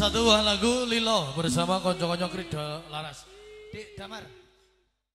Satu buah lagu Lilo bersama konco-konco Krido Laras. Dik Damar.